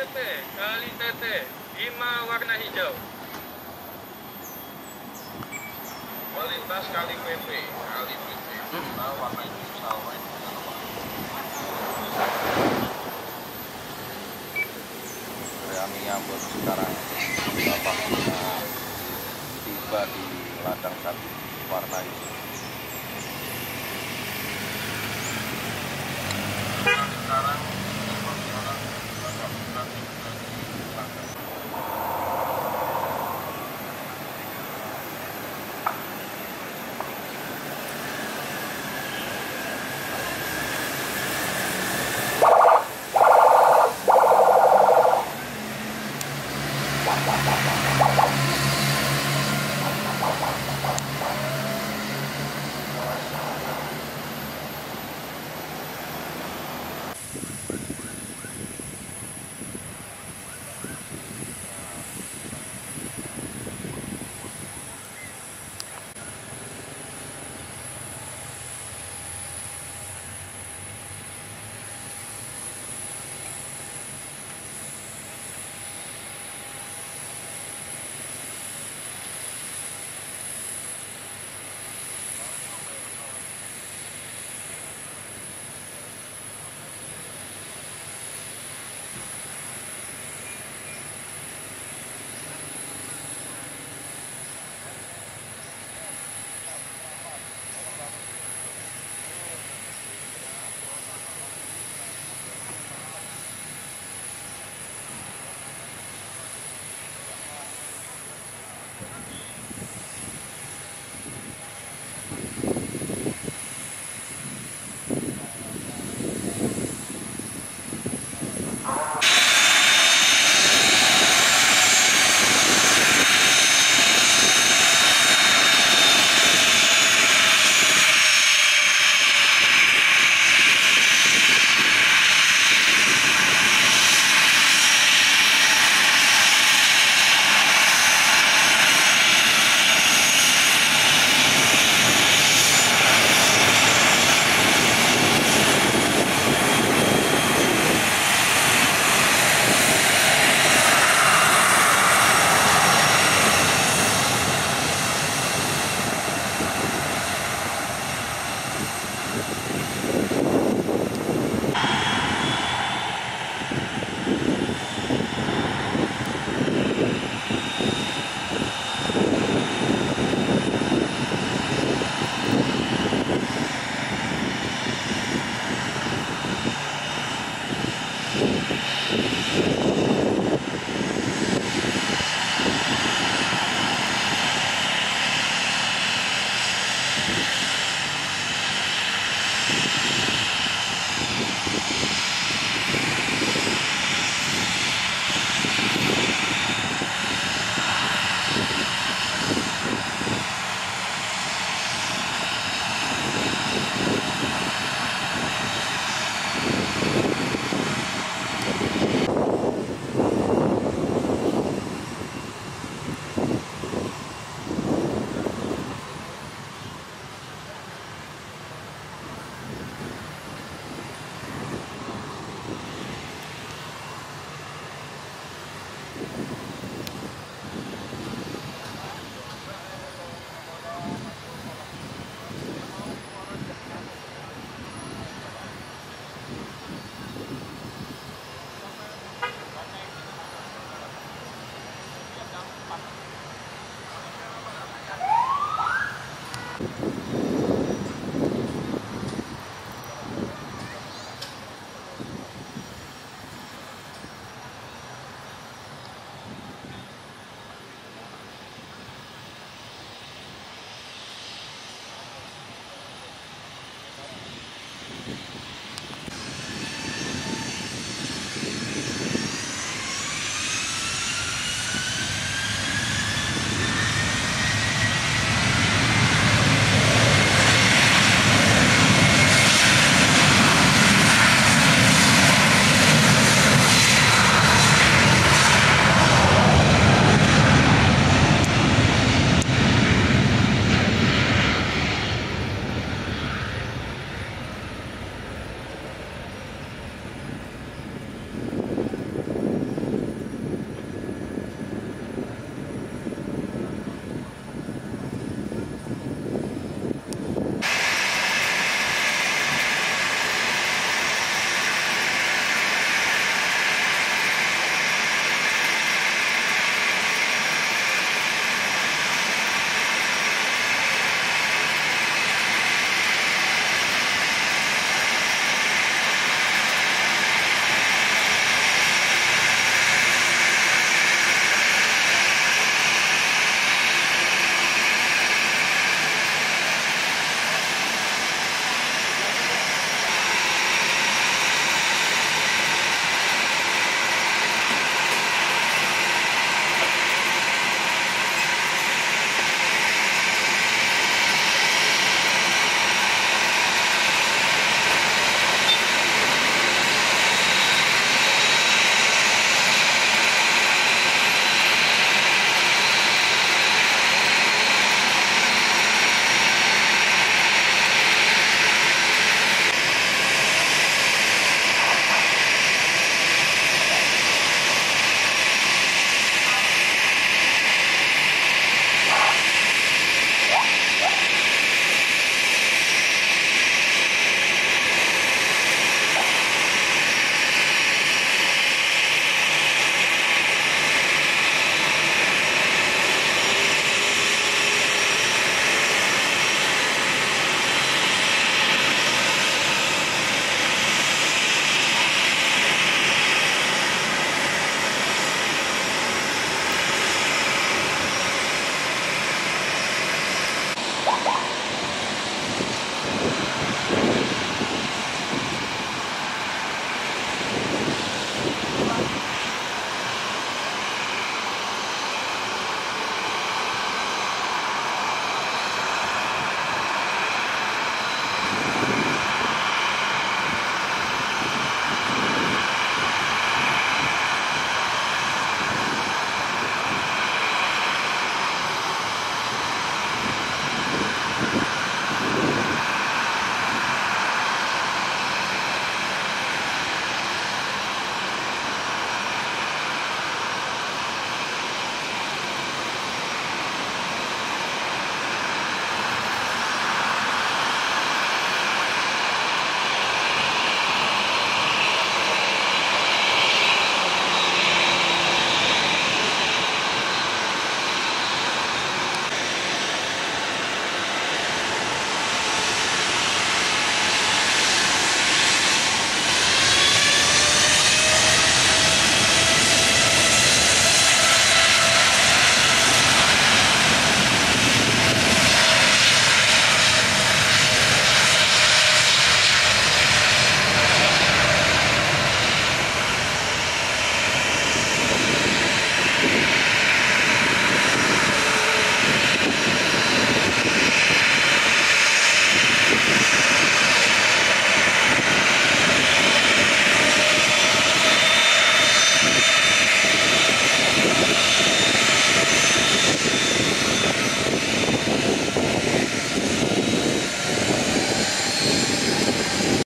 TT Kali TT lima warna hijau. melintas kali PP kali PP lima warna hijau sama kami nyambut sekarang. Bapak tiba di ladang satu warna hijau.